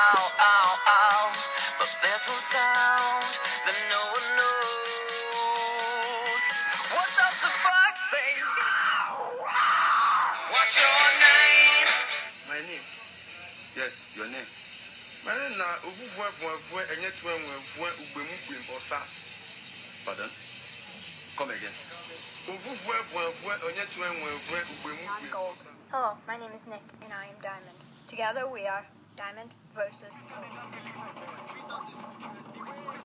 ow, ow, ow. But there's one sound that no one knows. What does the fox say? What's your name? My name? Yes, your name. My name na Ovuvue Vuevue Enyetue Nwevue Ugbemu Gbem Osas. Pardon? Come again. Ovuvue Vuevue Enyetue Nwevue Ugbemu Gbem Gold. Osas. Hello, my name is Nick. And I am Diamond. Together we are Diamond versus.